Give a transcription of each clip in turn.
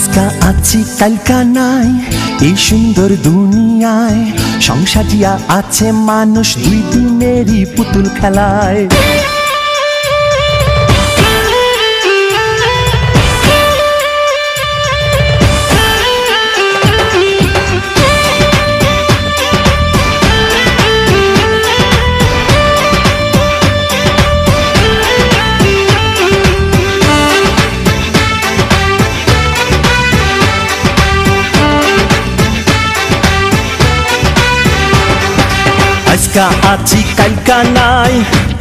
আজকা আছি কালকা নাই। এই সুন্দর দুনিয়ায় সংসারিয়া আছে মানুষ দুই দিনেরই পুতুল খেলায়। আজকা আছি কালকা নাই।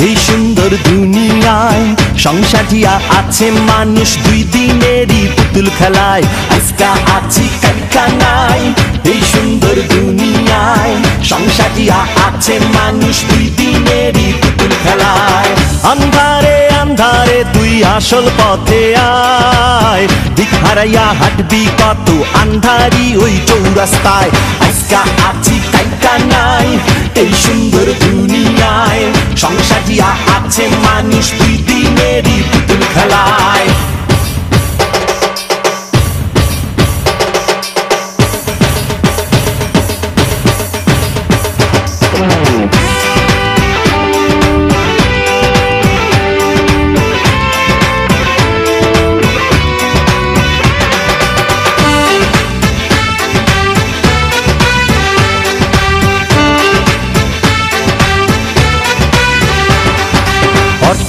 এই সুন্দর দুনিয়ায় সংসারিয়া আছে, মানুষ দুই দিনেরই পুতুল খেলায়। আজকা আছি কালকা নাই। এই সুন্দর দুনিয়ায় সংসারিয়া আছে, মানুষ দুই দিনেরই পুতুল খেলায়। আন্ধারে আন্ধারে তুই আসল পথে আয়। দিক হারাইয়া হাঁটবি কত আন্ধারি ওই চৌরাস্তায়। আজকা আছি কালকা নাই এই সুন্দর দুনিয়ায়। সংসারিয়া আছে মানুষ দুই দিনেরই পুতুল খেলায়।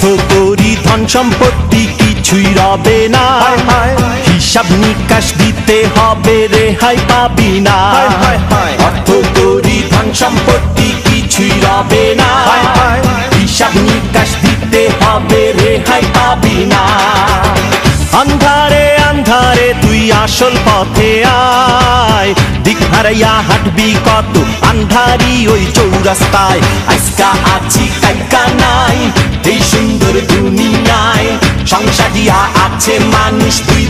অর্থ করি ধন সম্পত্তি কিছুই রবে না। হিসাব নিকাশ দিতে হবে রেহাই পাবি না। অর্থ করি ধন সম্পত্তি কিছুই রবে না। হিসাব নিকাশ দিতে হবে রেহাই পাবি না। অন্ধারে আন্ধারে তুই আসল পথে আয়। দিক হারাইয়া হাঁটবি কত আন্ধারি ওই চৌরাস্তায়। আজকা আছি নাই এই সুন্দর দুনিয়ায় সংসারিয়া আছে মানুষ দুই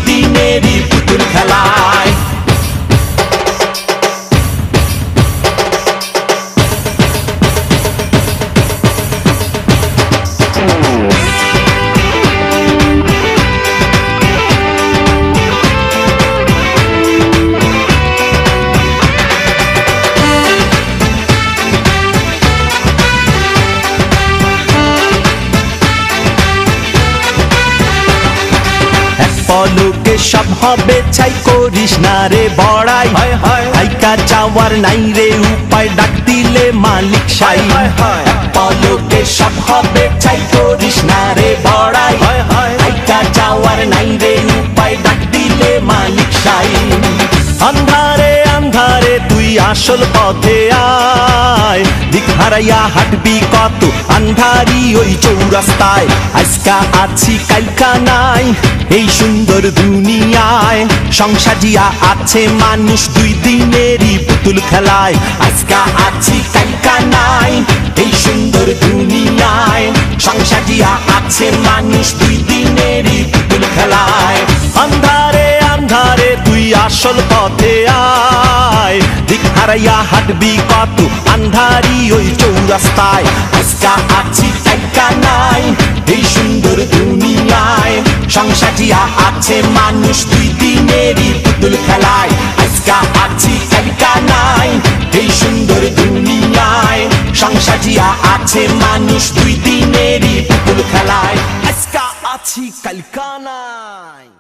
পলকে সব হবে ছাই করিস না রে বড়াই। হাইকা যাওয়ার নাই রে উপায় ডাক দিলে মালিক সাই। এক পলকে সব হবে ছাই করিস না রে বড়াই। হাইকা যাওয়ার নাই রে উপায় ডাক দিলে মালিক সাই। আন্ধারে আন্ধারে তুই আসল পথে আয়। দিক হারাইয়া হাঁটবি কত? আন্ধারি ওই চৌরাস্তায়। আজকা আছি, কালকা নাই, এই সুন্দর দুনিয়ায়। সংসারিয়া আছে মানুষ দুই দিনেরই পুতুল খেলায়। আজকা আছি, কালকা নাই, এই সুন্দর দুনিয়ায়। সংসারিয়া আছে মানুষ দুই দিনেরই পুতুল খেলায়। আন্ধারে আন্ধারে তুই আসল দিক হারাইয়া হাঁটবি কত? আন্ধারি ওই চৌরাস্তায়। আজকা আছি টাকা নাই, এই সুন্দর দুনিয়ায়। সংসারিয়া আছে মানুষ দুই দিনেরই পুতুল খেলায়। আজকা আছি টাকা নাই, এই সুন্দর দুনিয়ায়। সংসারিয়া আছে মানুষ দুই দিনেরই পুতুল খেলায়। আজকা আছি কালকা নাই।